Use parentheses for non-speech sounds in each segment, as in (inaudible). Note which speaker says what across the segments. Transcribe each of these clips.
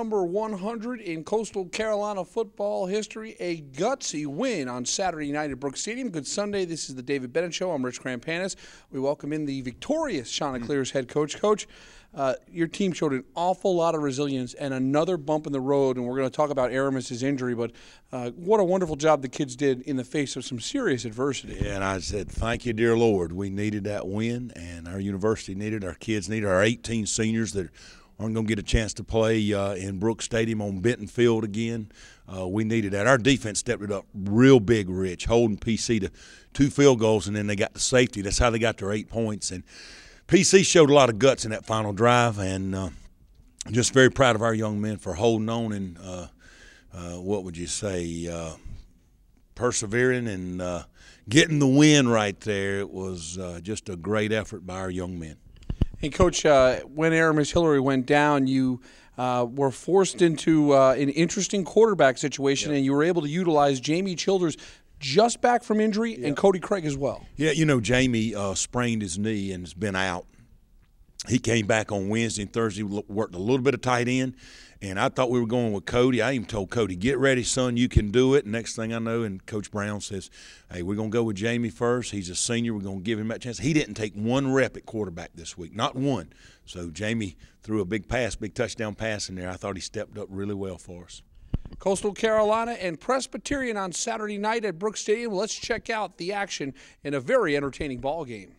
Speaker 1: Number 100 in Coastal Carolina football history. A gutsy win on Saturday night at Brooks Stadium. Good Sunday. This is the David Bennett Show. I'm Rich Crampanis. We welcome in the victorious Chanticleers head coach. Coach, uh, your team showed an awful lot of resilience and another bump in the road, and we're going to talk about Aramis' injury, but uh, what a wonderful job the kids did in the face of some serious adversity.
Speaker 2: Yeah, and I said, thank you, dear Lord. We needed that win, and our university needed, our kids needed, our 18 seniors that aren't going to get a chance to play uh, in Brooks Stadium on Benton Field again. Uh, we needed that. Our defense stepped it up real big, Rich, holding PC to two field goals, and then they got the safety. That's how they got their eight points. And PC showed a lot of guts in that final drive, and uh, just very proud of our young men for holding on and uh, uh, what would you say, uh, persevering and getting the win right there. It was just a great effort by our young men.
Speaker 1: Hey, Coach, uh, when Aramis Hillary went down, you uh, were forced into uh, an interesting quarterback situation, yep. and you were able to utilize Jamie Childers just back from injury yep. and Cody Craig as well.
Speaker 2: Yeah, you know, Jamie uh, sprained his knee and has been out. He came back on Wednesday and Thursday, worked a little bit of tight end and I thought we were going with Cody. I even told Cody, get ready, son, you can do it. And next thing I know, and Coach Brown says, hey, we're going to go with Jamie first. He's a senior. We're going to give him that chance. He didn't take one rep at quarterback this week, not one. So Jamie threw a big pass, big touchdown pass in there. I thought he stepped up really well for us.
Speaker 1: Coastal Carolina and Presbyterian on Saturday night at Brooks Stadium. Let's check out the action in a very entertaining ball game.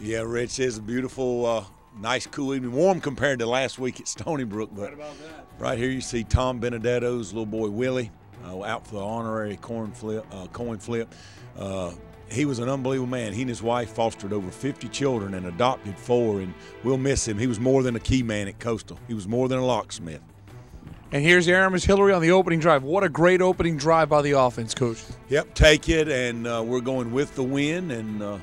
Speaker 2: Yeah, Rich is a beautiful uh, nice, cool evening. Warm compared to last week at Stony Brook. But right here you see Tom Benedetto's little boy Willie uh, out for the honorary coin flip. Uh, coin flip. Uh, he was an unbelievable man. He and his wife fostered over 50 children and adopted four, and we'll miss him. He was more than a key man at Coastal. He was more than a locksmith.
Speaker 1: And here's Aramis Hillary on the opening drive. What a great opening drive by the offense, Coach.
Speaker 2: Yep, take it, and uh, we're going with the win, and uh,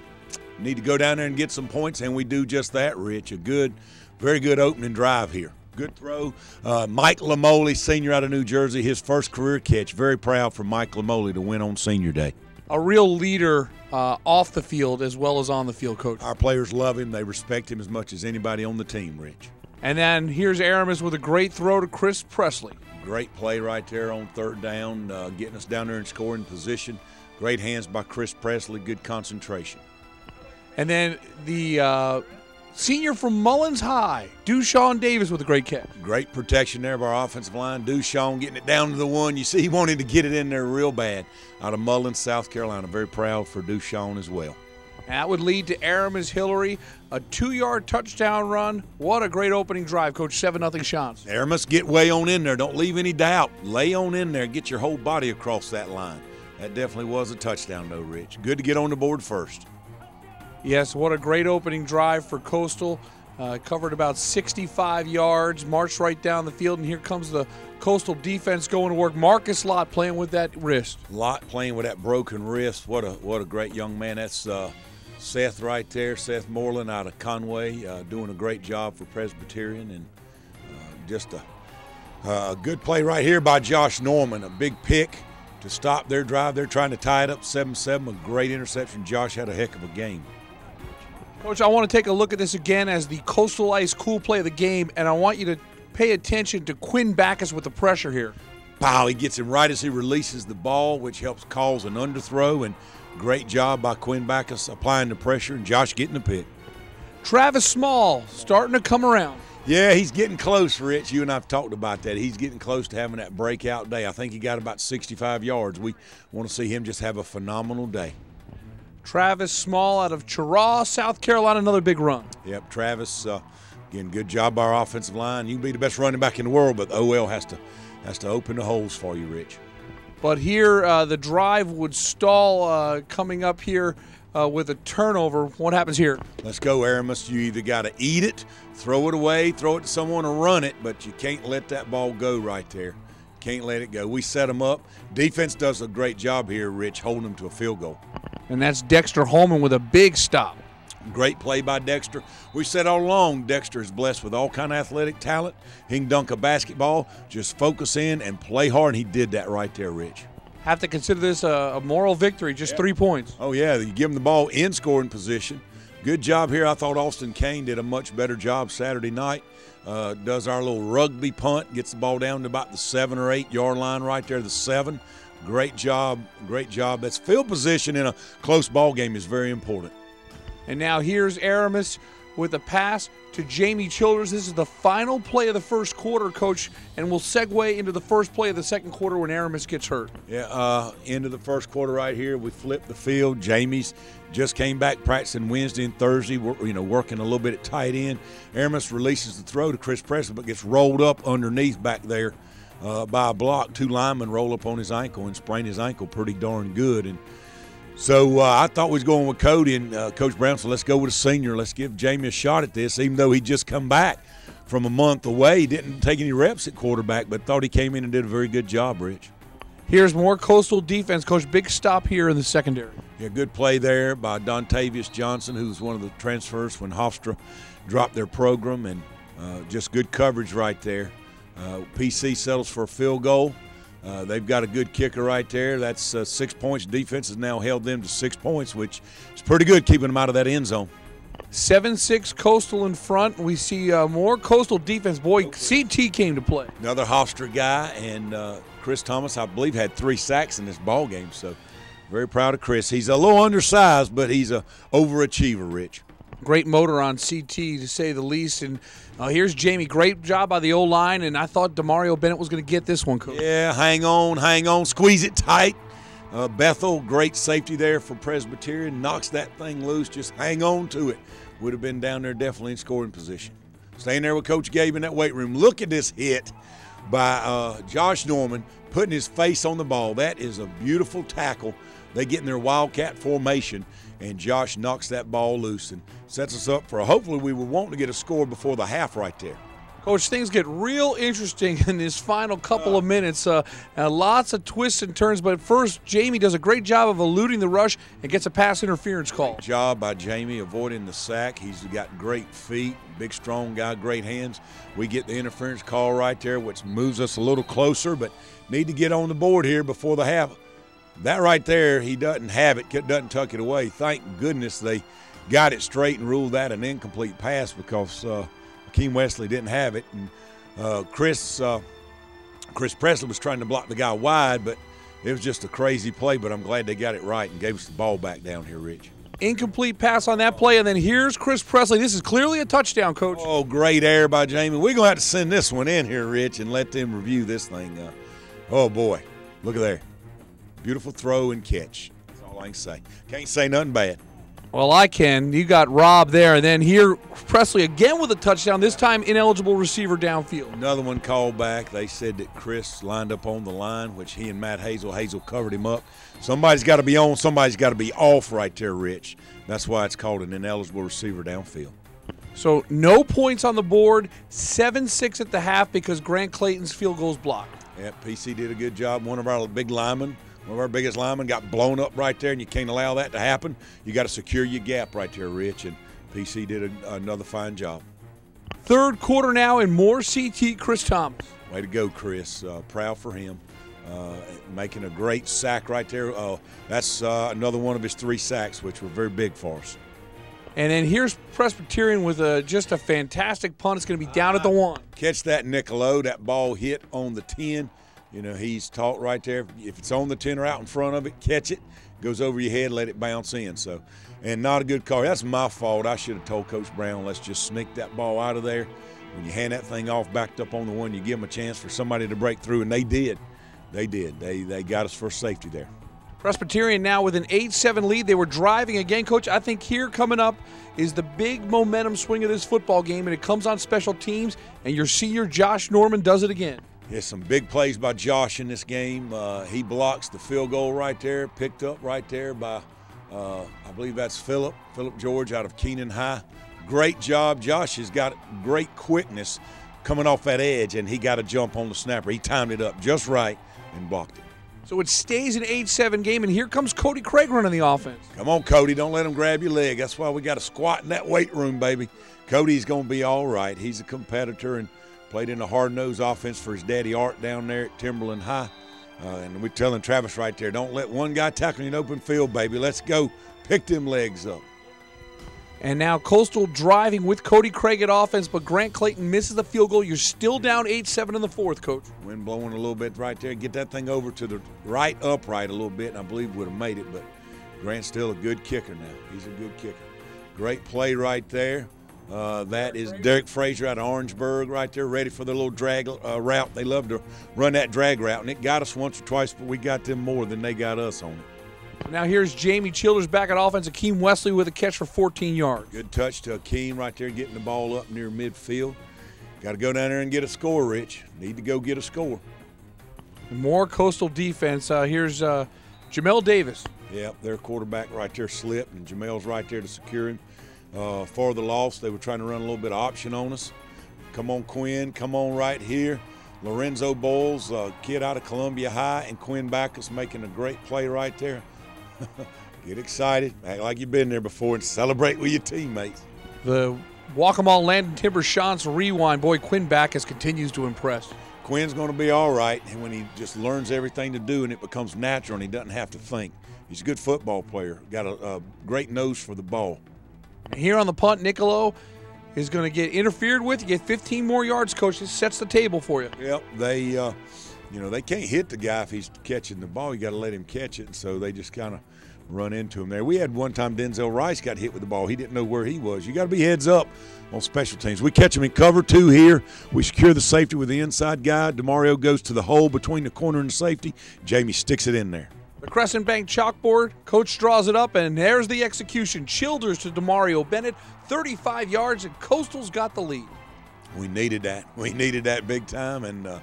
Speaker 2: need to go down there and get some points, and we do just that, Rich. A good, very good opening drive here. Good throw. Uh, Mike Lamoli, senior out of New Jersey, his first career catch. Very proud for Mike Lamoli to win on senior day.
Speaker 1: A real leader uh, off the field as well as on the field, coach.
Speaker 2: Our players love him. They respect him as much as anybody on the team, Rich.
Speaker 1: And then here's Aramis with a great throw to Chris Presley.
Speaker 2: Great play right there on third down, uh, getting us down there in scoring position. Great hands by Chris Presley. Good concentration.
Speaker 1: And then the uh, senior from Mullins High, Dushawn Davis with a great catch.
Speaker 2: Great protection there of our offensive line. Dushawn getting it down to the one. You see, he wanted to get it in there real bad out of Mullins, South Carolina. Very proud for Dushawn as well.
Speaker 1: that would lead to Aramis Hillary, a two-yard touchdown run. What a great opening drive, Coach. Seven nothing Chants.
Speaker 2: Aramis, get way on in there. Don't leave any doubt. Lay on in there. Get your whole body across that line. That definitely was a touchdown, though, Rich. Good to get on the board first.
Speaker 1: Yes, what a great opening drive for Coastal. Uh, covered about 65 yards, marched right down the field, and here comes the Coastal defense going to work. Marcus Lott playing with that wrist.
Speaker 2: Lott playing with that broken wrist. What a what a great young man. That's uh, Seth right there, Seth Moreland out of Conway, uh, doing a great job for Presbyterian, and uh, just a, a good play right here by Josh Norman. A big pick to stop their drive. They're trying to tie it up 7-7. A great interception. Josh had a heck of a game.
Speaker 1: Coach, I want to take a look at this again as the Coastal Ice cool play of the game, and I want you to pay attention to Quinn Backus with the pressure here.
Speaker 2: Wow, he gets him right as he releases the ball, which helps cause an underthrow, and great job by Quinn Backus applying the pressure and Josh getting the pick.
Speaker 1: Travis Small starting to come around.
Speaker 2: Yeah, he's getting close, Rich. You and I've talked about that. He's getting close to having that breakout day. I think he got about 65 yards. We want to see him just have a phenomenal day.
Speaker 1: Travis Small out of Cheraw, South Carolina, another big run.
Speaker 2: Yep, Travis, uh, again, good job by our offensive line. You can be the best running back in the world, but OL has to has to open the holes for you, Rich.
Speaker 1: But here, uh, the drive would stall uh, coming up here uh, with a turnover. What happens here?
Speaker 2: Let's go, Aramis. You either got to eat it, throw it away, throw it to someone, or run it, but you can't let that ball go right there. Can't let it go. We set them up. Defense does a great job here, Rich, holding them to a field goal
Speaker 1: and that's Dexter Holman with a big stop.
Speaker 2: Great play by Dexter. We said all along Dexter is blessed with all kind of athletic talent. He can dunk a basketball, just focus in and play hard. And he did that right there, Rich.
Speaker 1: Have to consider this a, a moral victory, just three points.
Speaker 2: Oh yeah, you give him the ball in scoring position. Good job here. I thought Austin Kane did a much better job Saturday night. uh, does our little rugby punt, gets the ball down to about the seven or eight yard line right there, the seven. Great job, great job. That's field position in a close ball game is very important.
Speaker 1: And now here's Aramis with a pass to Jamie Childers. This is the final play of the first quarter, Coach, and we'll segue into the first play of the second quarter when Aramis gets hurt.
Speaker 2: Yeah, uh, end of the first quarter right here. We flipped the field. Jamie's just came back practicing Wednesday and Thursday. You know, working a little bit at tight end. Aramis releases the throw to Chris Presley, but gets rolled up underneath back there uh, by a block. Two linemen roll up on his ankle and sprain his ankle pretty darn good. And so uh, I thought we was going with Cody, and uh, Coach Brown said, let's go with a senior. Let's give Jamie a shot at this, even though he just come back from a month away. He didn't take any reps at quarterback, but thought he came in and did a very good job, Rich.
Speaker 1: Here's more Coastal defense, Coach. Big stop here in the secondary.
Speaker 2: Yeah, good play there by Dontavius Johnson, who was one of the transfers when Hofstra dropped their program, and uh, just good coverage right there. Uh, PC settles for a field goal. Uh, they've got a good kicker right there. That's uh, six points. Defense has now held them to six points, which is pretty good, keeping them out of that end zone.
Speaker 1: 7 6 Coastal in front. We see uh, more Coastal defense. Boy, CT came to play.
Speaker 2: Another Hofstra guy, and uh, Chris Thomas, I believe, had three sacks in this ball game. So very proud of Chris. He's a little undersized, but he's a overachiever, Rich.
Speaker 1: Great motor on CT, to say the least. And uh, here's Jamie. Great job by the O line. And I thought Demario Bennett was going to get this one, Coach.
Speaker 2: Yeah, hang on, hang on. Squeeze it tight. Uh, Bethel, great safety there for Presbyterian. Knocks that thing loose. Just hang on to it. Would have been down there definitely in scoring position. Staying there with Coach Gabe in that weight room. Look at this hit by uh, Josh Norman putting his face on the ball. That is a beautiful tackle. They get in their wildcat formation, and Josh knocks that ball loose and sets us up for hopefully we were wanting to get a score before the half right there.
Speaker 1: Coach, things get real interesting (laughs) in this final couple of minutes. Uh, uh, lots of twists and turns, but first, Jamie does a great job of eluding the rush and gets a pass interference call.
Speaker 2: Great job by Jamie avoiding the sack. He's got great feet, big, strong guy, great hands. We get the interference call right there, which moves us a little closer, but need to get on the board here before the half. That right there, he doesn't have it, doesn't tuck it away. Thank goodness they got it straight and ruled that an incomplete pass because uh, – Keem Wesley didn't have it, and uh, Chris uh, Chris Presley was trying to block the guy wide, but it was just a crazy play. But I'm glad they got it right and gave us the ball back down here, Rich.
Speaker 1: Incomplete pass on that play, and then here's Chris Presley. This is clearly a touchdown, Coach.
Speaker 2: Oh, great air by Jamie. We're gonna have to send this one in here, Rich, and let them review this thing. Uh, oh boy, look at there, beautiful throw and catch. That's all I can say. Can't say nothing bad.
Speaker 1: Well, I can. You got Rob there, and then here Presley again with a touchdown. This time ineligible receiver downfield.
Speaker 2: Another one called back. They said that Chris lined up on the line, which he and Matt Hazel Hazel covered him up. Somebody's got to be on. Somebody's got to be off right there, Rich. That's why it's called an ineligible receiver downfield.
Speaker 1: So no points on the board. Seven six at the half because Grant Clayton's field goals blocked.
Speaker 2: Yeah, PC did a good job. One of our big linemen one of our biggest linemen got blown up right there, and you can't allow that to happen. You got to secure your gap right there, Rich, and PC did a, another fine job.
Speaker 1: Third quarter now, and more CT Chris Thomas.
Speaker 2: Way to go, Chris. Uh, proud for him. Uh, making a great sack right there. Uh, that's uh, another one of his three sacks, which were very big for us.
Speaker 1: And then here's Presbyterian with a, just a fantastic punt. It's going to be down at the one.
Speaker 2: Catch that, Nicolo. That ball hit on the 10. You know, he's taught right there. If it's on the 10 or out in front of it, catch it, goes over your head, let it bounce in. So, and not a good call. That's my fault. I should have told Coach Brown, let's just sneak that ball out of there. When you hand that thing off, backed up on the one, you give them a chance for somebody to break through, and they did. They did. They they got us for safety there.
Speaker 1: Presbyterian now with an 8 7 lead. They were driving again, Coach. I think here coming up is the big momentum swing of this football game, and it comes on special teams, and your senior Josh Norman does it again.
Speaker 2: There's some big plays by Josh in this game. Uh, he blocks the field goal right there, picked up right there by, uh, I believe that's Philip, Philip George out of Keenan High. Great job. Josh has got great quickness coming off that edge, and he got a jump on the snapper. He timed it up just right and blocked it.
Speaker 1: So it stays an 8 7 game, and here comes Cody Craig running the offense.
Speaker 2: Come on, Cody. Don't let him grab your leg. That's why we got to squat in that weight room, baby. Cody's going to be all right. He's a competitor, and Played in a hard nosed offense for his daddy Art down there at Timberland High. Uh, and we're telling Travis right there, don't let one guy tackle you in open field, baby. Let's go. Pick them legs up.
Speaker 1: And now Coastal driving with Cody Craig at offense, but Grant Clayton misses the field goal. You're still down 8 7 in the fourth, coach.
Speaker 2: Wind blowing a little bit right there. Get that thing over to the right upright a little bit, and I believe would have made it, but Grant's still a good kicker now. He's a good kicker. Great play right there. Uh, that is Derek Frazier out of Orangeburg right there, ready for the little drag uh, route. They love to run that drag route, and it got us once or twice, but we got them more than they got us on it.
Speaker 1: Now here's Jamie Childers back at offense. Akeem Wesley with a catch for 14 yards.
Speaker 2: Good touch to Akeem right there, getting the ball up near midfield. Got to go down there and get a score, Rich. Need to go get a score.
Speaker 1: More coastal defense. Uh, here's uh, Jamel Davis.
Speaker 2: Yep, their quarterback right there slipped, and Jamel's right there to secure him. Uh, for the loss, they were trying to run a little bit of option on us. Come on, Quinn. Come on right here. Lorenzo Bowles, uh, kid out of Columbia High, and Quinn Backus making a great play right there. (laughs) Get excited, act like you've been there before, and celebrate with your teammates.
Speaker 1: The Waccamaw Landon Timber Chants rewind. Boy, Quinn Backus continues to impress.
Speaker 2: Quinn's going to be all right and when he just learns everything to do and it becomes natural and he doesn't have to think. He's a good football player, got a, a great nose for the ball.
Speaker 1: Here on the punt, Nicolo is going to get interfered with. You get 15 more yards, coach. This sets the table for you.
Speaker 2: Yep, they, uh, you know, they can't hit the guy if he's catching the ball. You got to let him catch it. So they just kind of run into him there. We had one time Denzel Rice got hit with the ball. He didn't know where he was. You got to be heads up on special teams. We catch him in cover two here. We secure the safety with the inside guy. Demario goes to the hole between the corner and the safety. Jamie sticks it in there.
Speaker 1: The Crescent Bank chalkboard. Coach draws it up, and there's the execution. Childers to Demario Bennett, 35 yards, and Coastal's got the lead.
Speaker 2: We needed that. We needed that big time, and uh,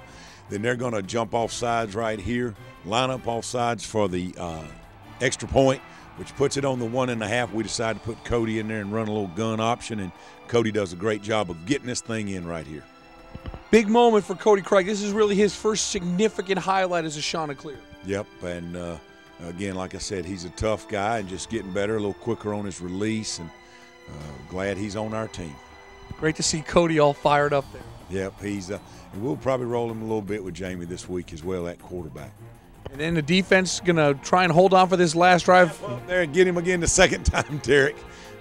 Speaker 2: then they're going to jump off sides right here, line up off sides for the uh, extra point, which puts it on the one and a half. We decide to put Cody in there and run a little gun option, and Cody does a great job of getting this thing in right here.
Speaker 1: Big moment for Cody Craig. This is really his first significant highlight as a Chanticleer.
Speaker 2: Yep, and uh, again, like I said, he's a tough guy and just getting better, a little quicker on his release, and uh, glad he's on our team.
Speaker 1: Great to see Cody all fired up there.
Speaker 2: Yep, he's. Uh, and we'll probably roll him a little bit with Jamie this week as well at quarterback.
Speaker 1: And then the defense going to try and hold on for this last drive.
Speaker 2: Up there and get him again the (laughs) second time, Derek.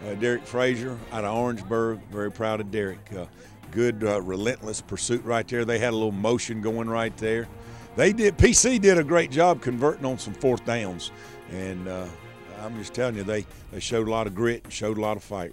Speaker 2: Uh, Derek Frazier out of Orangeburg. Very proud of Derek. Uh, good, uh, relentless pursuit right there. They had a little motion going right there. They did. PC did a great job converting on some fourth downs, and uh, I'm just telling you, they they showed a lot of grit and showed a lot of fight.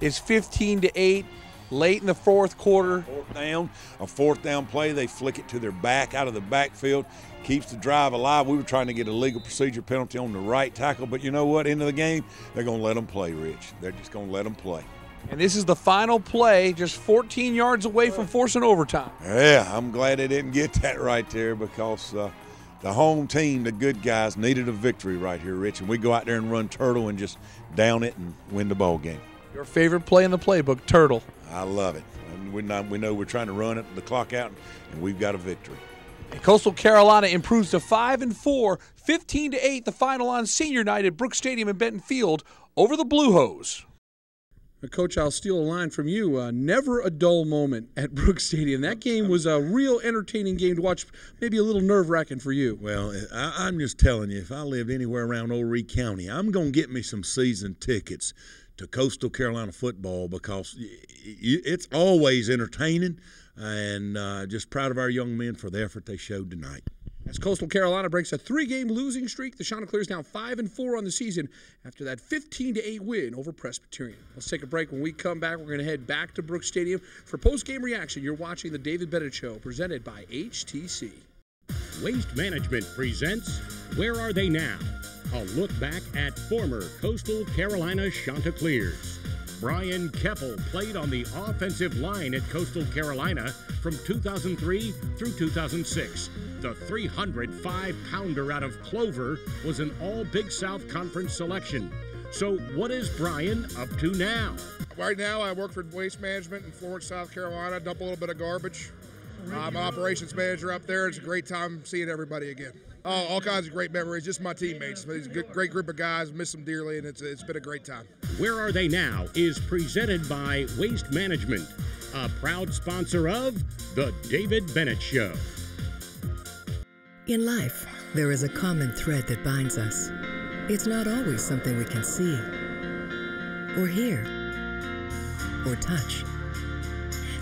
Speaker 1: It's 15 to eight. Late in the fourth quarter,
Speaker 2: fourth down, a fourth down play. They flick it to their back out of the backfield, keeps the drive alive. We were trying to get a legal procedure penalty on the right tackle, but you know what? End of the game, they're going to let them play, Rich. They're just going to let them play.
Speaker 1: And this is the final play, just 14 yards away from forcing overtime.
Speaker 2: Yeah, I'm glad they didn't get that right there because uh, the home team, the good guys, needed a victory right here, Rich. And we go out there and run turtle and just down it and win the ball game.
Speaker 1: Your favorite play in the playbook, turtle.
Speaker 2: I love it. And we, not, we know we're trying to run it, the clock out, and we've got a victory.
Speaker 1: And Coastal Carolina improves to five and four, 15 to eight. The final on senior night at Brooks Stadium in Benton Field over the Blue Hose. Coach, I'll steal a line from you. Uh, never a dull moment at (laughs) Brooks Stadium. That game was a real entertaining game to watch, maybe a little nerve wracking for you.
Speaker 2: Well, I, am just telling you, if I lived anywhere around Horry County, I'm going to get me some season tickets to Coastal Carolina football because it's always entertaining and uh, just proud of our young men for the effort they showed tonight.
Speaker 1: As Coastal Carolina breaks a three-game losing streak, the Chanticleers now five and four on the season after that 15 to eight win over Presbyterian. Let's take a break. When we come back, we're going to head back to Brooks Stadium for post-game reaction. You're watching the David Bennett Show, presented by HTC.
Speaker 3: Waste Management presents Where Are They Now? A look back at former Coastal Carolina Chanticleers. Brian Keppel played on the offensive line at Coastal Carolina from 2003 through 2006. The 305 pounder out of Clover was an All Big South Conference selection. So, what is Brian up to now?
Speaker 4: Right now, I work for Waste Management in Florence, South Carolina. Dump a little bit of garbage. I'm operations manager up there. It's a great time seeing everybody again. Oh, all kinds of great memories. Just my teammates. It's a good, great group of guys. Miss them dearly, and it's, it's been a great time.
Speaker 3: Where Are They Now is presented by Waste Management, a proud sponsor of The David Bennett Show.
Speaker 5: In life, there is a common thread that binds us. It's not always something we can see, or hear or touch.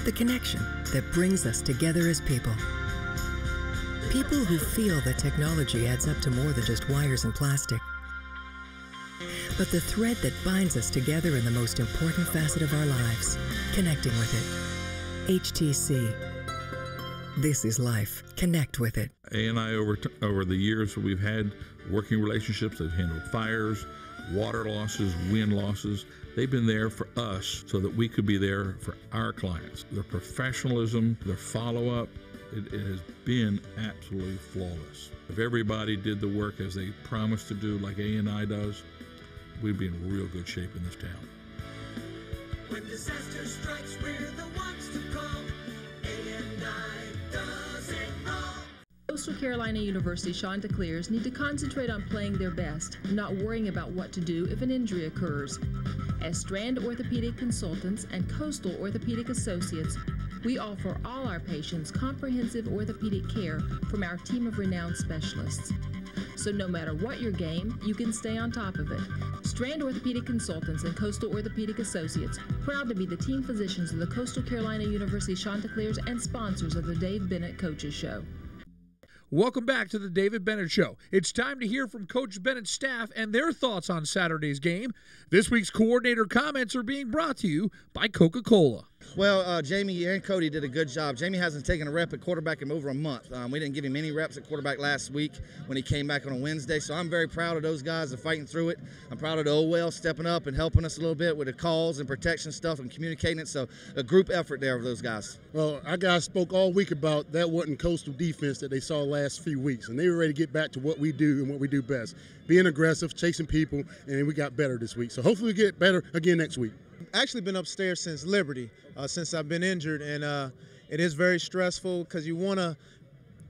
Speaker 5: The connection that brings us together as people. People who feel that technology adds up to more than just wires and plastic. But the thread that binds us together in the most important facet of our lives, connecting with it. HTC. This is life. Connect with it.
Speaker 6: ANI over t- over the years we've had working relationships. They've handled fires, water losses, wind losses. They've been there for us so that we could be there for our clients. Their professionalism, their follow up, it, it has been absolutely flawless. If everybody did the work as they promised to do, like ANI does, we'd be in real good shape in this town.
Speaker 7: When disaster strikes, we're the ones to call. ANI does it all.
Speaker 8: Coastal Carolina University Chanticleers need to concentrate on playing their best, not worrying about what to do if an injury occurs. As Strand Orthopedic Consultants and Coastal Orthopedic Associates, we offer all our patients comprehensive orthopedic care from our team of renowned specialists. So no matter what your game, you can stay on top of it. Strand Orthopedic Consultants and Coastal Orthopedic Associates, proud to be the team physicians of the Coastal Carolina University Chanticleers and sponsors of the Dave Bennett Coaches Show.
Speaker 9: Welcome back to the David Bennett Show. It's time to hear from Coach Bennett's staff and their thoughts on Saturday's game. This week's coordinator comments are being brought to you by Coca Cola.
Speaker 10: Well, uh, Jamie and Cody did a good job. Jamie hasn't taken a rep at quarterback in over a month. Um, we didn't give him any reps at quarterback last week when he came back on a Wednesday. So I'm very proud of those guys and fighting through it. I'm proud of the OL stepping up and helping us a little bit with the calls and protection stuff and communicating it. So a group effort there of those guys.
Speaker 11: Well, our guys spoke all week about that wasn't coastal defense that they saw last few weeks, and they were ready to get back to what we do and what we do best: being aggressive, chasing people, and we got better this week. So hopefully we get better again next week.
Speaker 12: Actually, been upstairs since Liberty, uh, since I've been injured, and uh, it is very stressful because you want to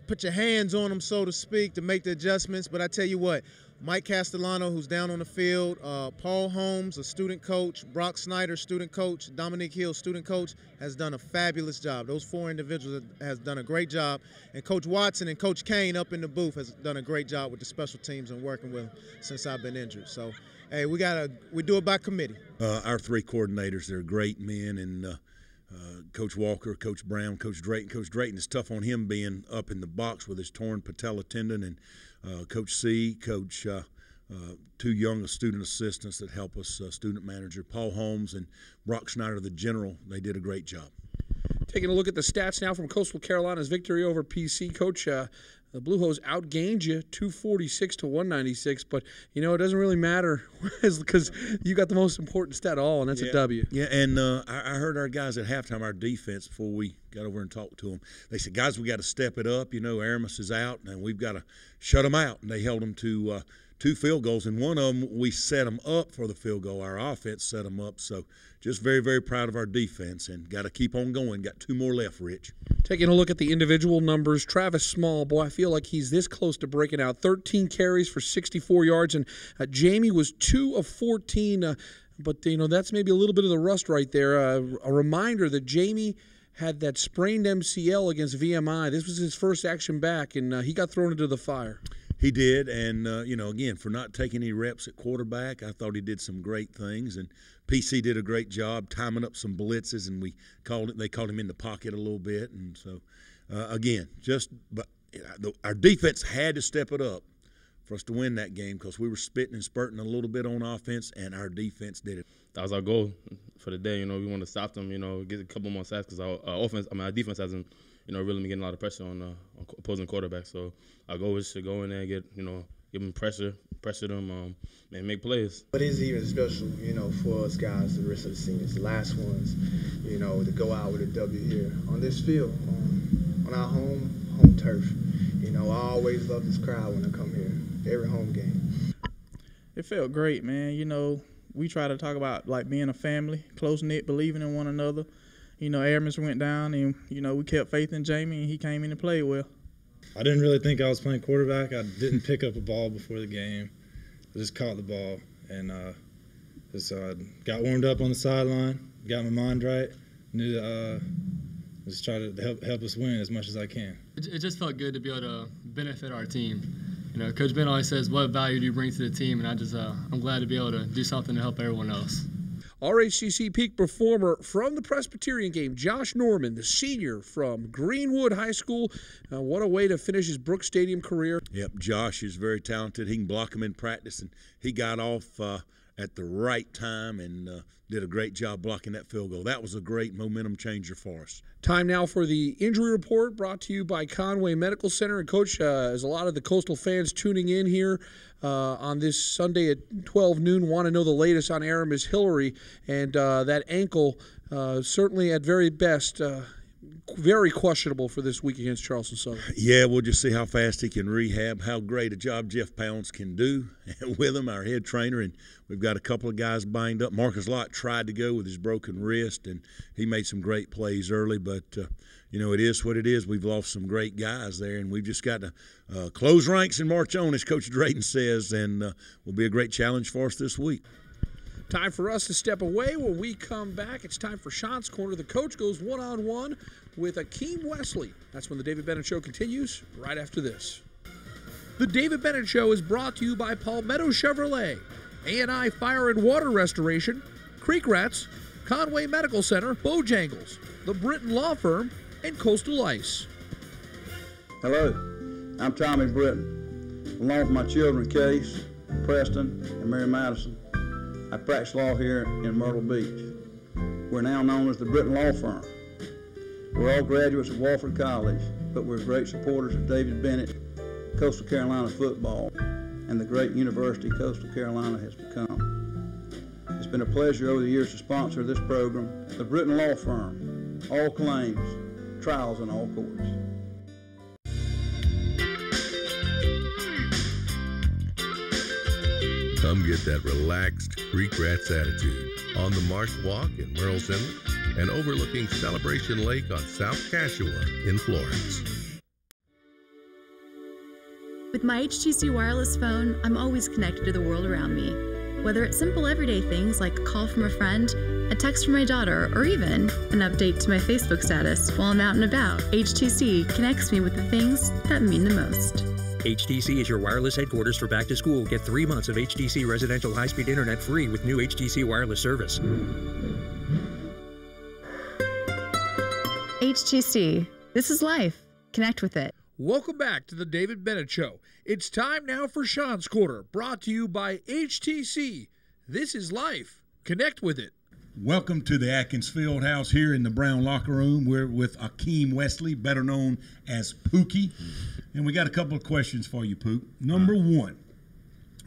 Speaker 12: put your hands on them, so to speak, to make the adjustments. But I tell you what, Mike Castellano, who's down on the field, uh, Paul Holmes, a student coach, Brock Snyder, student coach, Dominique Hill, student coach, has done a fabulous job. Those four individuals has done a great job, and Coach Watson and Coach Kane up in the booth has done a great job with the special teams and working with them since I've been injured. So, hey, we gotta we do it by committee.
Speaker 2: Uh, our three coordinators, they're great men, and uh, uh, Coach Walker, Coach Brown, Coach Drayton. Coach Drayton, it's tough on him being up in the box with his torn patella tendon, and uh, Coach C, Coach. Uh, uh, two young student assistants that help us, uh, student manager Paul Holmes and Brock Schneider, the general. They did a great job.
Speaker 1: Taking a look at the stats now from Coastal Carolina's victory over PC. Coach, the Blue Hose outgained you 246 to 196, but you know it doesn't really matter (laughs) because you got the most important stat all, and that's
Speaker 2: yeah.
Speaker 1: a W.
Speaker 2: Yeah, and uh, I, I, heard our guys at halftime, our defense, before we got over and talked to them, they said, "Guys, we got to step it up. You know, Aramis is out, and we've got to shut them out." And they held them to. Uh, two field goals, and one of them we set them up for the field goal. Our offense set them up. So just very, very proud of our defense and got to keep on going. Got two more left, Rich.
Speaker 1: Taking a look at the individual numbers, Travis Small, boy, I feel like he's this close to breaking out. 13 carries for 64 yards, and uh, Jamie was two of 14. Uh, but you know that's maybe a little bit of the rust right there. Uh, a reminder that Jamie had that sprained MCL against VMI. This was his first action back, and uh, he got thrown into the fire.
Speaker 2: He did, and uh, you know, again, for not taking any reps at quarterback, I thought he did some great things, and PC did a great job timing up some blitzes, and we called it. They called him in the pocket a little bit, and so uh, again, just but our defense had to step it up for us to win that game because we were spitting and spurting a little bit on offense, and our defense did it.
Speaker 13: That was our goal for the day. You know, we want to stop them. You know, get a couple more sacks because our, our offense, I mean, our defense hasn't you know, really been getting a lot of pressure on, uh, on opposing quarterbacks. So our goal is to go in there and get, you know, give them pressure, pressure them, um, and make plays.
Speaker 14: But it's even special, you know, for us guys, the rest of the seniors, the last ones, you know, to go out with a W here on this field, on, on our home home turf. You know, I always love this crowd when I come here, every home game.
Speaker 15: It felt great, man. You know, we try to talk about like being a family, close knit, believing in one another you know, Aramis went down, and you know, we kept faith in Jamie, and he came in and played well.
Speaker 16: I didn't really think I was playing quarterback. I didn't pick up a ball before the game. I just caught the ball and uh, just uh, got warmed up on the sideline, got my mind right, knew uh, just try to help help us win as much as I can.
Speaker 17: It, just felt good to be able to benefit our team. You know, Coach Ben always says, "What value do you bring to the team?" And I just, uh, I'm glad to be able to do something to help everyone else.
Speaker 1: RHCC peak performer from the Presbyterian game, Josh Norman, the senior from Greenwood High School. Uh, what a way to finish his Brooks Stadium career.
Speaker 2: Yep, Josh is very talented. He can block him in practice, and he got off uh, at the right time and uh, did a great job blocking that field goal. That was a great momentum changer for us.
Speaker 1: Time now for the injury report brought to you by Conway Medical Center. And, Coach, uh, as a lot of the Coastal fans tuning in here uh, on this Sunday at 12 noon want to know the latest on Aramis Hillary and uh, that ankle, uh, certainly at very best, uh, very questionable for this week against Charleston Southern.
Speaker 2: Yeah, we'll just see how fast he can rehab, how great a job Jeff Pounds can do (laughs) with him, our head trainer. And we've got a couple of guys banged up. Marcus Lott tried to go with his broken wrist, and he made some great plays early. But, uh, you know, it is what it is. We've lost some great guys there, and we've just got to uh, close ranks and march on, as Coach Drayton says, and uh, will be a great challenge for us this week.
Speaker 1: Time for us to step away. When we come back, it's time for Sean's Corner. The coach goes one on one with Akeem Wesley. That's when the David Bennett Show continues right after this. The David Bennett Show is brought to you by Palmetto Chevrolet, A&I Fire and Water Restoration, Creek Rats, Conway Medical Center, Bojangles, the Britton Law Firm, and Coastal Ice.
Speaker 18: Hello, I'm Tommy Britton. Along with my children, Case, Preston, and Mary Madison, I practice law here in Myrtle Beach. We're now known as the Britton Law Firm. We're all graduates of Wofford College, but we're great supporters of David Bennett, Coastal Carolina football, and the great university Coastal Carolina has become. It's been a pleasure over the years to sponsor this program, the Britton Law Firm, all claims, trials in all courts.
Speaker 19: Come get that relaxed Creek Rats attitude on the Marsh Walk in Murrells Inlet and overlooking Celebration Lake on South Cashua in Florence.
Speaker 20: With my HTC wireless phone, I'm always connected to the world around me. Whether it's simple everyday things like a call from a friend, a text from my daughter, or even an update to my Facebook status while I'm out and about, HTC connects me with the things that mean the most.
Speaker 21: HTC is your wireless headquarters for back to school. Get three months of HTC residential high speed internet free with new HTC wireless service.
Speaker 20: HTC. This is life. Connect with it.
Speaker 9: Welcome back to the David Bennett Show. It's time now for Sean's Quarter, brought to you by HTC. This is life. Connect with it.
Speaker 2: Welcome to the Atkins Field House here in the Brown Locker Room. We're with Akeem Wesley, better known as Pookie. And we got a couple of questions for you, Pook. Number one,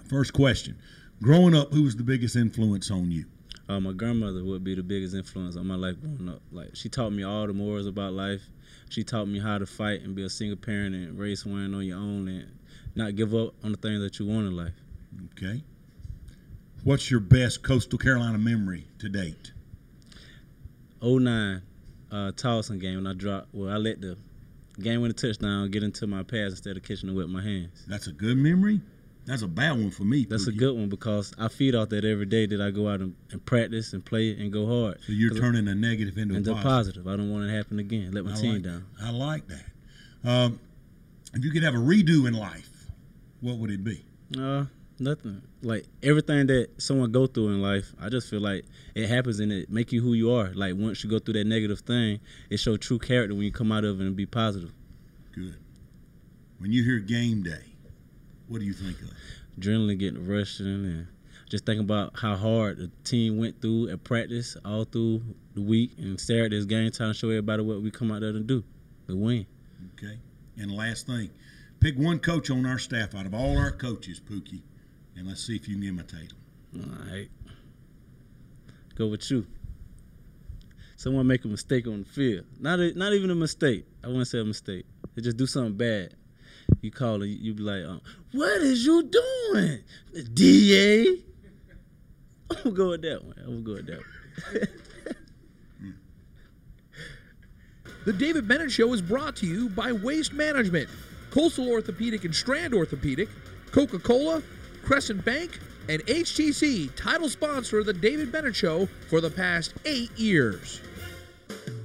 Speaker 2: first question. Growing up, who was the biggest influence on you?
Speaker 13: Uh, my grandmother would be the biggest influence on my life growing up. Like she taught me all the morals about life. She taught me how to fight and be a single parent and raise someone on your own and not give up on the things that you want in life.
Speaker 2: Okay. What's your best Coastal Carolina memory to date?
Speaker 13: 09 uh, Towson game when I dropped. Well, I let the game winning touchdown get into my pass instead of catching it with my hands.
Speaker 2: That's a good memory. That's a bad one for me.
Speaker 13: That's a good one because I feed off that every day that I go out and, and practice and play and go hard.
Speaker 2: So you're turning a negative into,
Speaker 13: into
Speaker 2: a
Speaker 13: a
Speaker 2: positive.
Speaker 13: positive. I don't want it to happen again. Let my
Speaker 2: I
Speaker 13: team
Speaker 2: like
Speaker 13: down.
Speaker 2: I like that. Um, if you could have a redo in life, what would it be?
Speaker 13: Uh, nothing. Like everything that someone go through in life, I just feel like it happens and it make you who you are. Like once you go through that negative thing, it show true character when you come out of it and be positive.
Speaker 2: Good. When you hear game day, what do you think of?
Speaker 13: Adrenaline getting rushing and just thinking about how hard the team went through at practice all through the week and stare at this game time, show everybody what we come out there to do, to win.
Speaker 2: Okay. And last thing, pick one coach on our staff out of all our coaches, Pookie, and let's see if you can imitate them.
Speaker 13: All right. Go with you. Someone make a mistake on the field. Not a, not even a mistake. I wouldn't say a mistake. They just do something bad. You call it. You be like, um, "What is you doing, Da?" (laughs) I'm gonna go with that one. I'm gonna go with that one.
Speaker 9: The David Bennett Show is brought to you by Waste Management, Coastal Orthopedic and Strand Orthopedic, Coca Cola, Crescent Bank, and HTC, title sponsor of the David Bennett Show for the past eight years.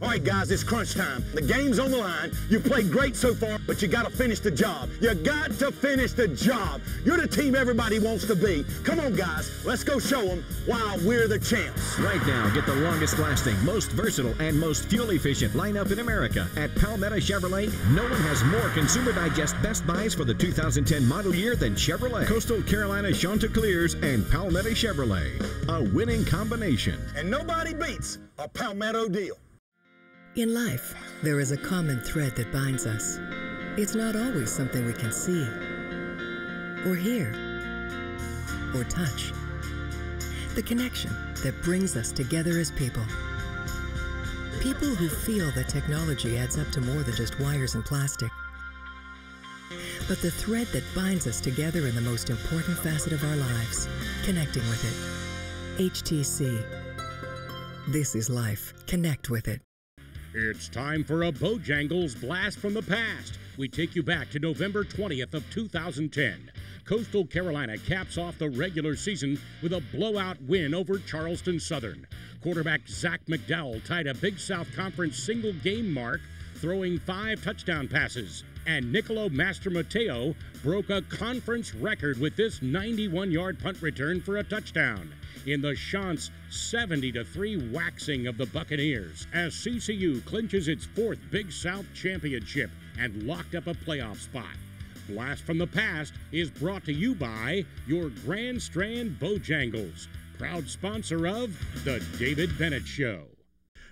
Speaker 22: All right, guys, it's crunch time. The game's on the line. You played great so far, but you got to finish the job. You got to finish the job. You're the team everybody wants to be. Come on, guys. Let's go show them why we're the champs.
Speaker 23: Right now, get the longest lasting, most versatile, and most fuel efficient lineup in America. At Palmetto Chevrolet, no one has more Consumer Digest best buys for the 2010 model year than Chevrolet. Coastal Carolina Chanticleers and Palmetto Chevrolet. A winning combination.
Speaker 22: And nobody beats a Palmetto deal.
Speaker 5: In life, there is a common thread that binds us. It's not always something we can see, or hear, or touch. The connection that brings us together as people. People who feel that technology adds up to more than just wires and plastic. But the thread that binds us together in the most important facet of our lives, connecting with it. HTC. This is life. Connect with it.
Speaker 3: It's time for a Bojangles Blast from the Past. We take you back to November 20th of 2010. Coastal Carolina caps off the regular season with a blowout win over Charleston Southern. Quarterback Zach McDowell tied a Big South Conference single game mark, throwing five touchdown passes. And Nicolo Mastromatteo broke a conference record with this 91 yard punt return for a touchdown in the Chants 70 3 waxing of the Buccaneers as CCU clinches its fourth Big South championship and locked up a playoff spot. Blast from the Past is brought to you by your Grand Strand Bojangles, proud sponsor of The David Bennett Show.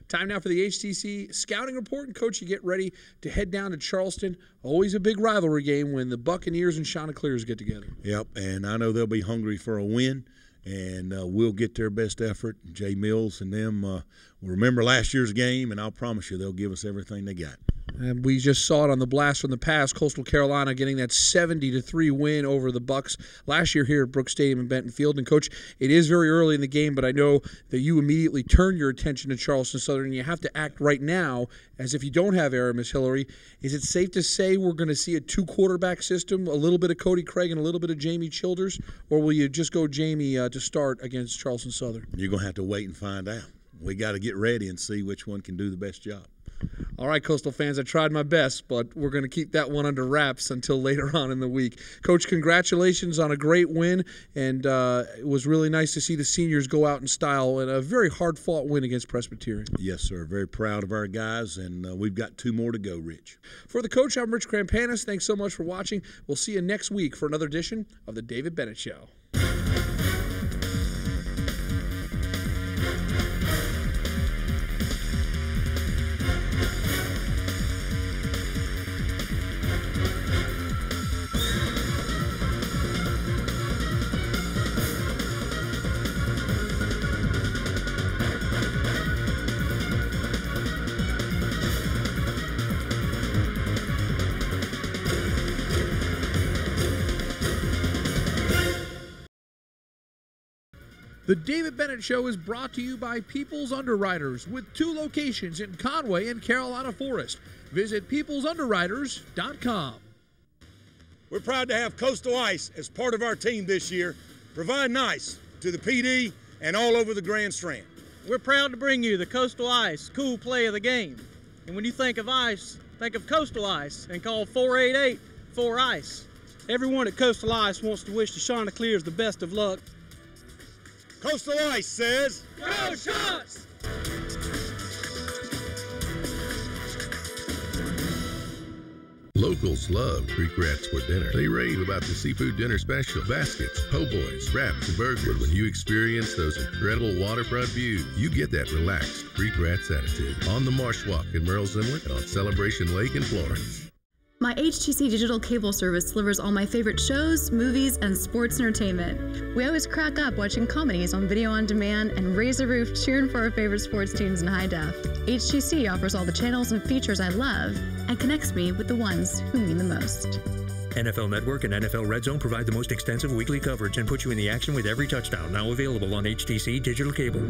Speaker 1: Time now for the HTC scouting report. And coach, you get ready to head down to Charleston. Always a big rivalry game when the Buccaneers and Chanticleers get together.
Speaker 2: Yep, and I know they'll be hungry for a win, and uh, we'll get their best effort. Jay Mills and them uh, will remember last year's game, and I'll promise you they'll give us everything they got.
Speaker 1: And we just saw it on the blast from the past. Coastal Carolina getting that 70 to three win over the Bucks last year here at Brooks Stadium in Benton Field. And coach, it is very early in the game, but I know that you immediately turn your attention to Charleston Southern, and you have to act right now as if you don't have Aramis Hillary. Is it safe to say we're going to see a two quarterback system, a little bit of Cody Craig and a little bit of Jamie Childers, or will you just go Jamie uh, to start against Charleston Southern?
Speaker 2: You're going to have to wait and find out. We got to get ready and see which one can do the best job.
Speaker 1: All right, Coastal fans, I tried my best, but we're going to keep that one under wraps until (laughs) later on in the week. Coach, congratulations on a great win, and uh, it was really nice to see the seniors go out in style in a very hard fought win against Presbyterian.
Speaker 2: Yes, sir. Very proud of our guys, and uh, we've got two more to go, Rich.
Speaker 1: For the coach, I'm Rich Crampanis. Thanks so much for watching. We'll see you next week for another edition of The David Bennett Show. The David Bennett Show is brought to you by People's Underwriters with two locations in Conway and Carolina Forest. Visit peoplesunderwriters.com.
Speaker 22: We're proud to have Coastal Ice as part of our team this year, providing ice to the Pee Dee and all over the Grand Strand.
Speaker 24: We're proud to bring you the Coastal Ice cool play of the game. And when you think of ice, think of Coastal Ice and call 488 4 Ice. Everyone at Coastal Ice wants to wish the Chanticleers the best of luck.
Speaker 22: Coastal Ice says,
Speaker 24: Go Chants!
Speaker 19: Locals love Creek Rats for dinner. They rave about the seafood dinner special, baskets, po' boys, wraps, and burgers. But when you experience those incredible waterfront views, you get that relaxed Creek Rats attitude on the Marsh Walk in Murrells Inlet and on Celebration Lake in Florence.
Speaker 20: My HTC digital cable service delivers all my favorite shows, movies, and sports entertainment. We always crack up watching comedies on video on demand and raise the roof cheering for our favorite sports teams in high def. HTC offers all the channels and features I love and connects me with the ones who mean the most.
Speaker 21: NFL Network and NFL Red Zone provide the most extensive weekly coverage and put you in the action with every touchdown. Now available on HTC digital cable.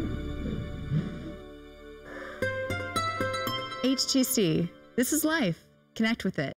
Speaker 20: HTC. This is life. Connect with it.